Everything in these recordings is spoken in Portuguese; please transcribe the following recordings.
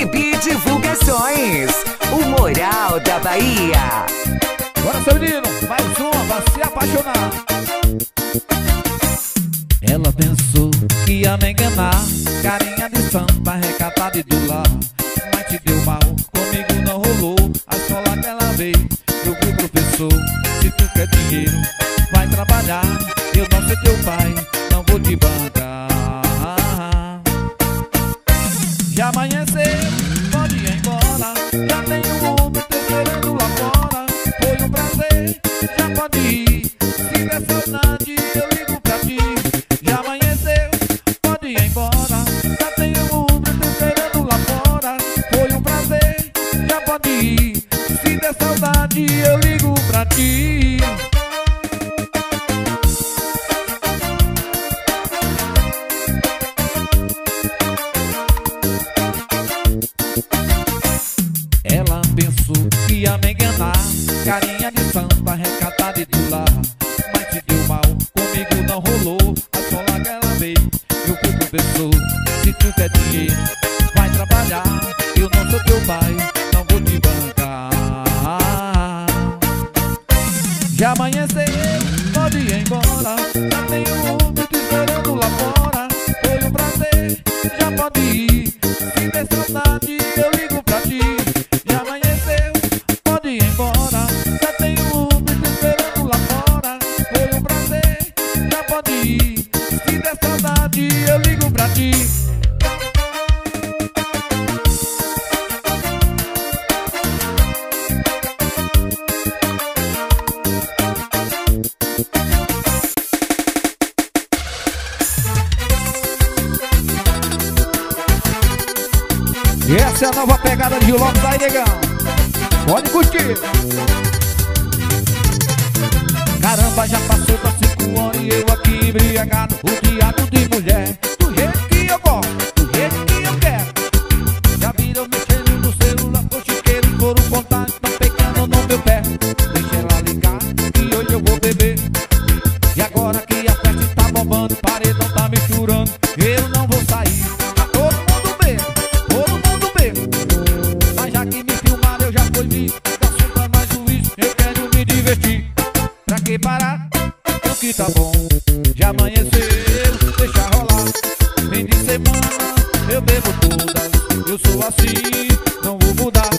Bibi Divulgações, o moral da Bahia. Bora, seu menino, mais uma, vai se apaixonar. Ela pensou que ia me enganar, carinha de samba recatada e do lar. Mas te deu mal, comigo não rolou, a escola que ela veio, eu fui professor. Se tu quer dinheiro, vai trabalhar, eu não sei teu pai, não vou te bancar. you Se amanhecer eu, pode ir embora. Já tem um te esperando lá fora. Foi um prazer, já pode ir eu bebo todas. Eu sou assim, não vou mudar.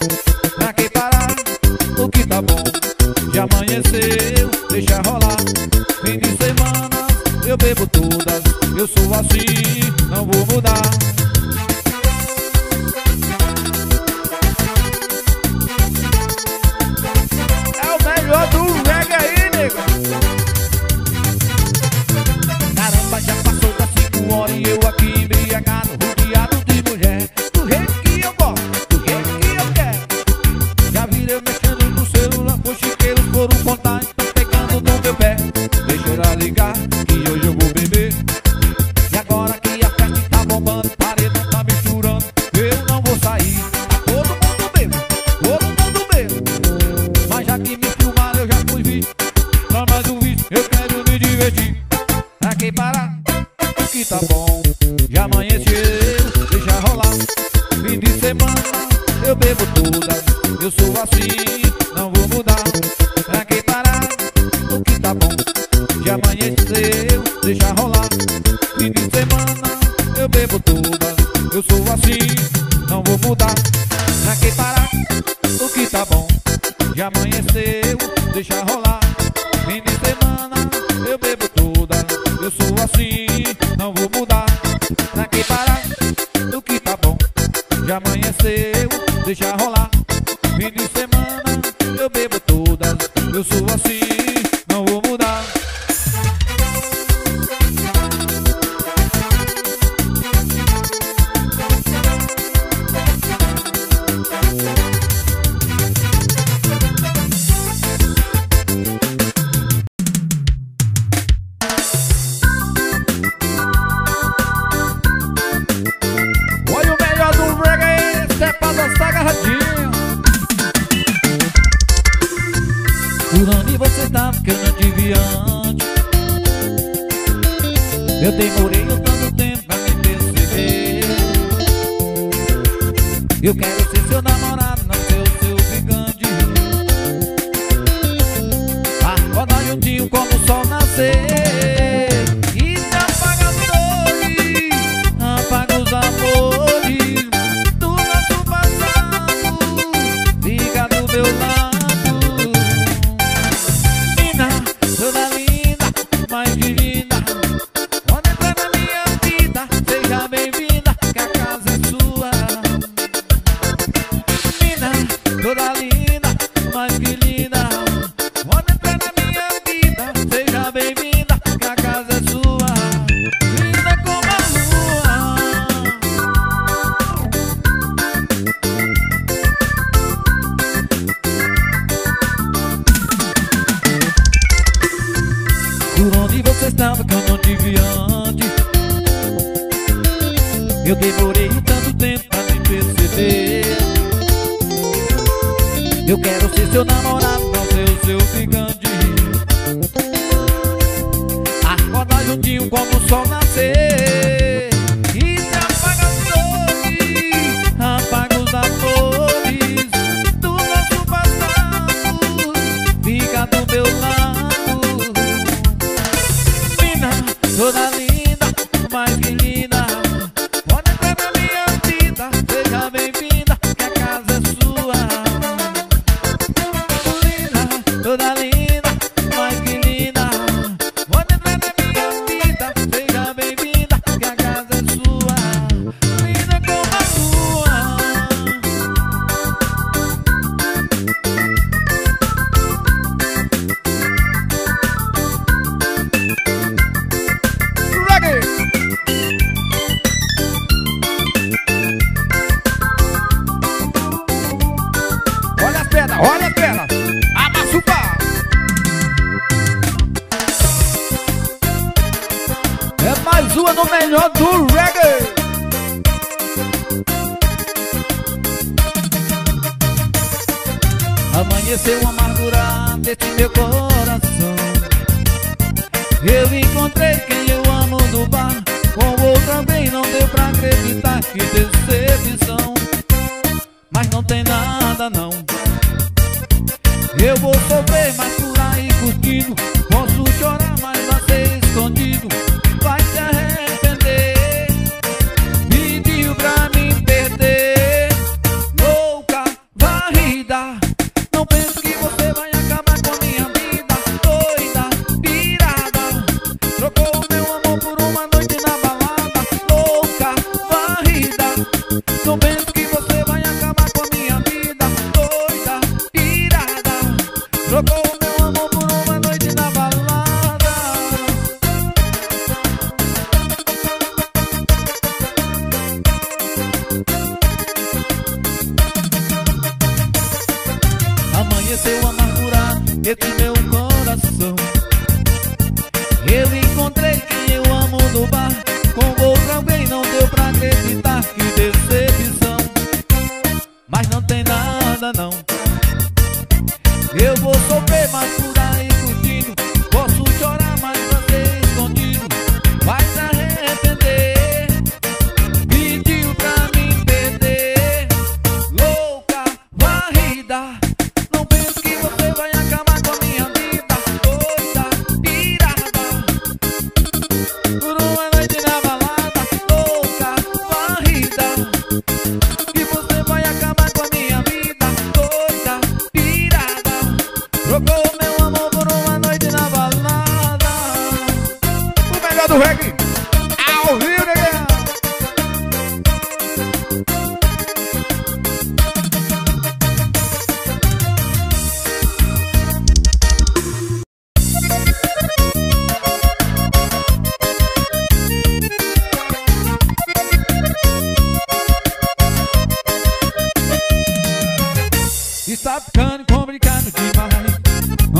Pra quem parar, o que tá bom já amanheceu, deixa rolar. Fim de semana, eu bebo todas. Eu sou assim, não vou mudar. deixa rolar.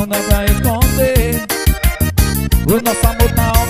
Não dá esconder. O nosso amor tá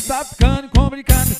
Está ficando complicado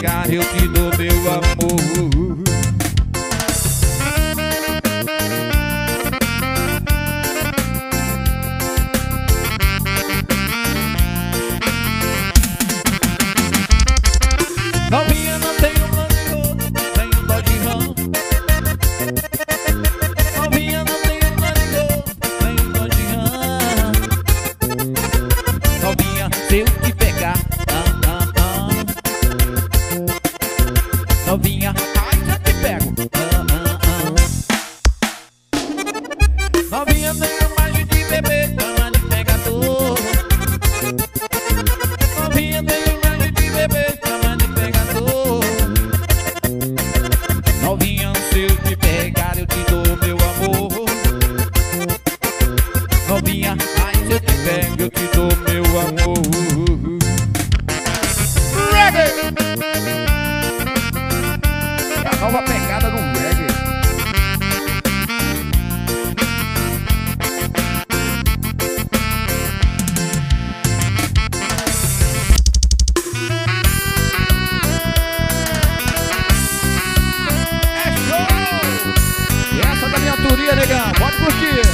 pegar, eu te autoria, negão, pode curtir!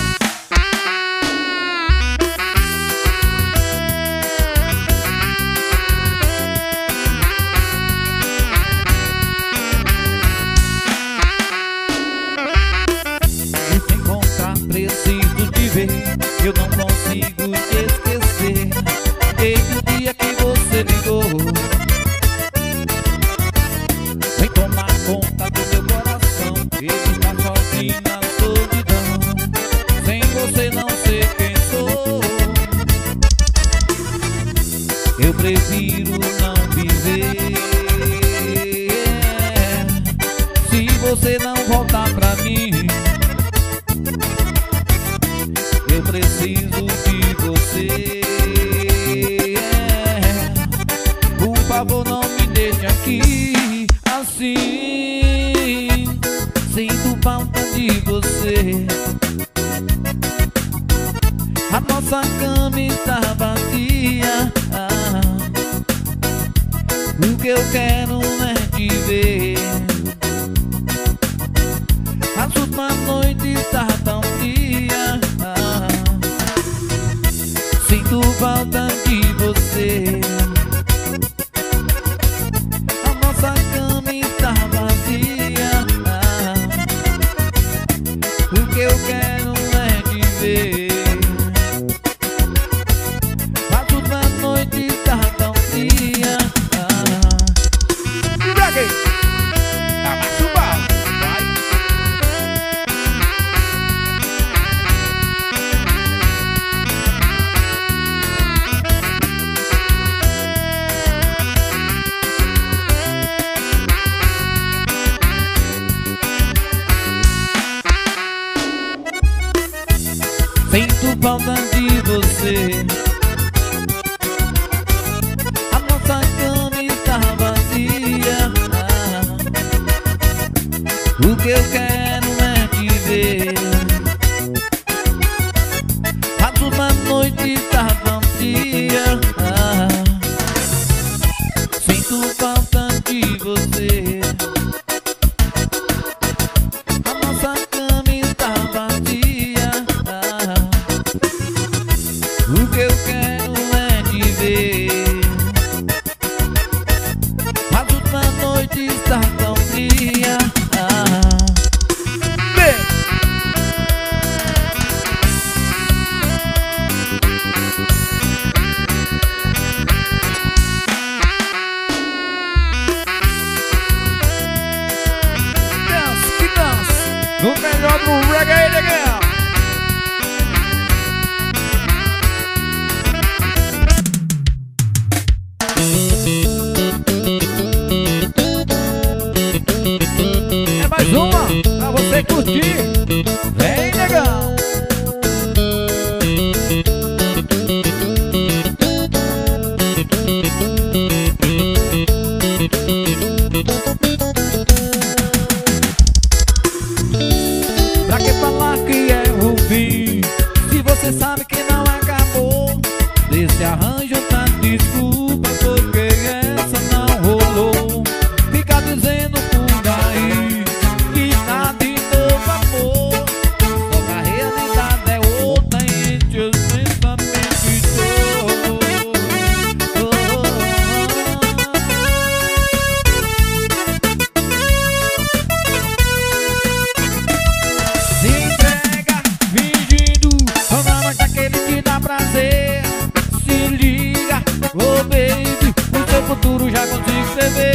Futuro já consigo prever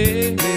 Hey, hey.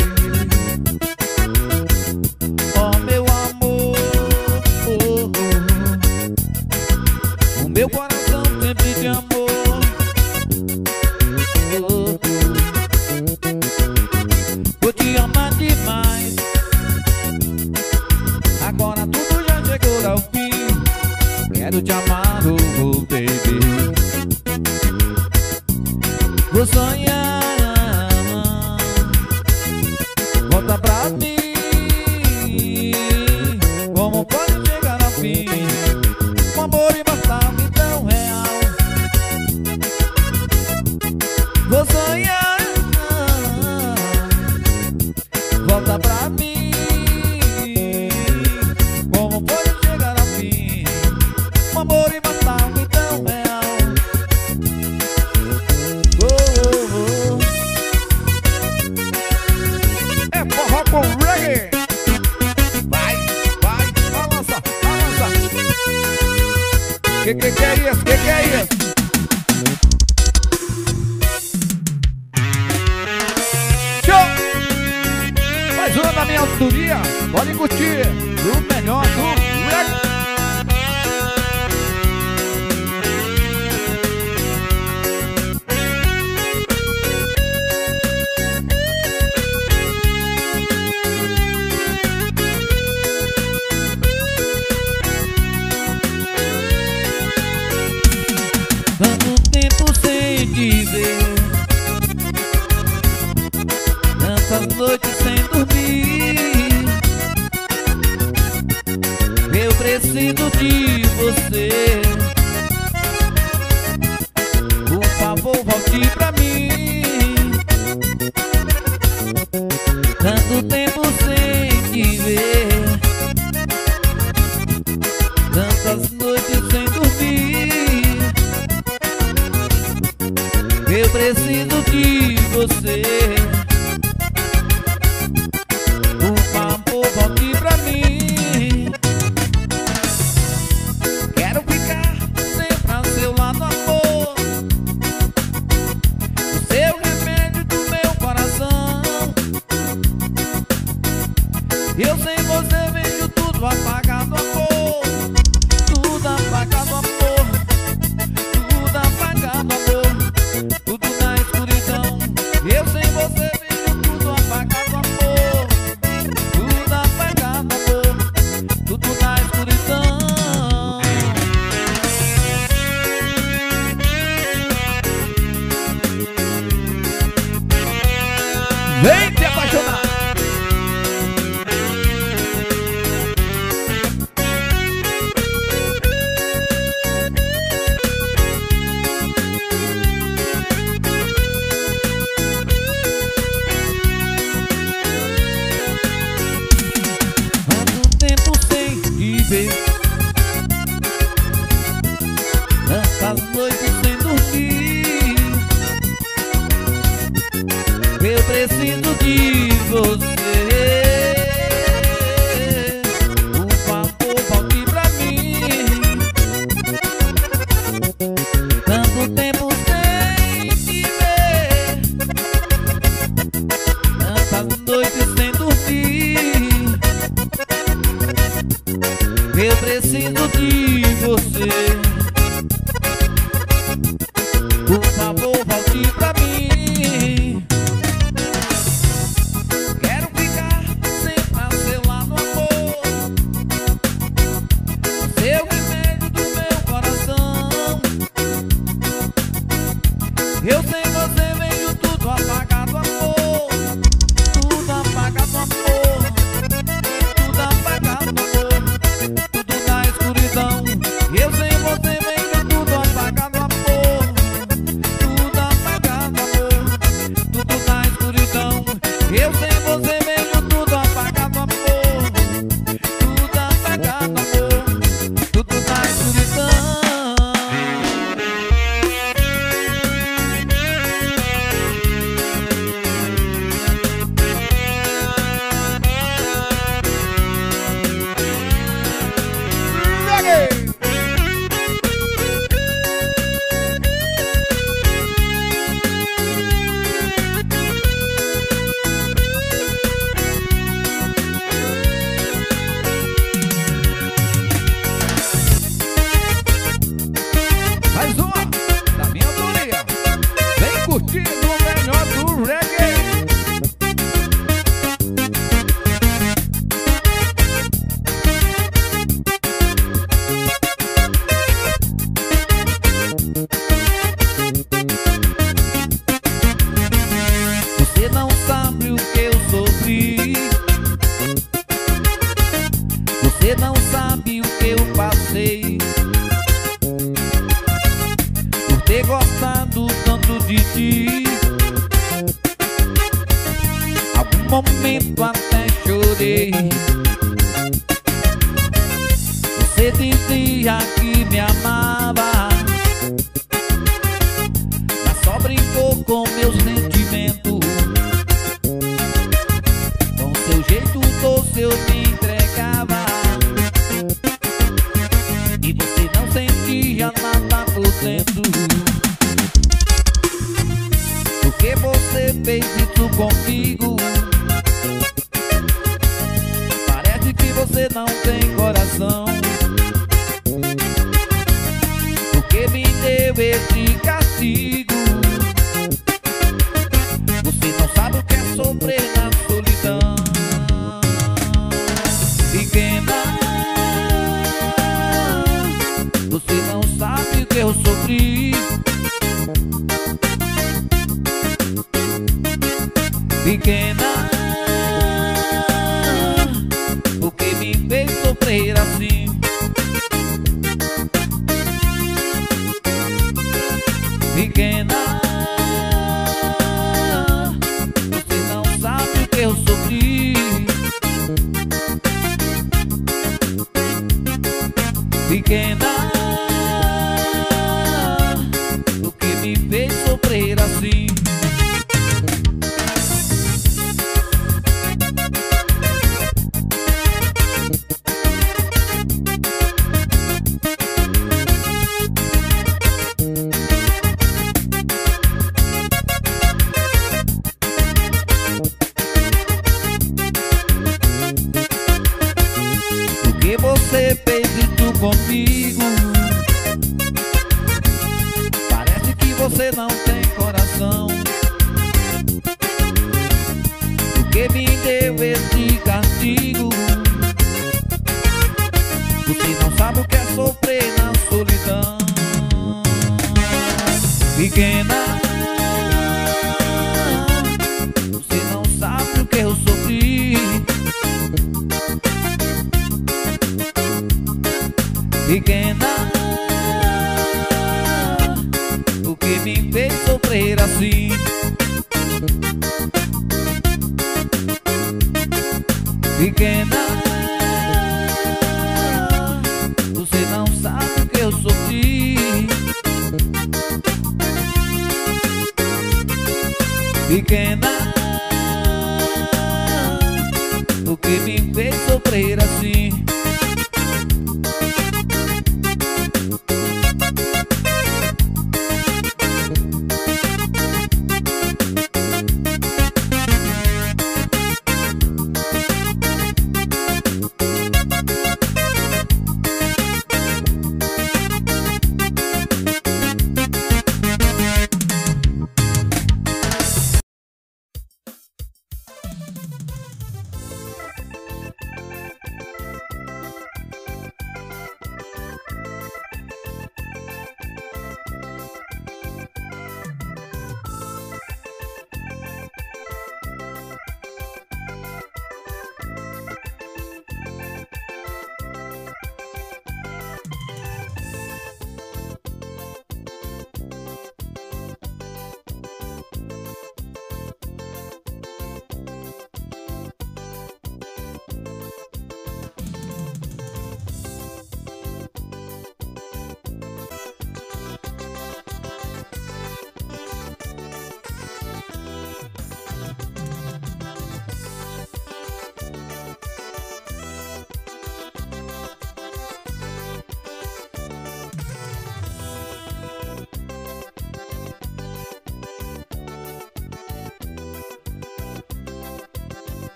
que.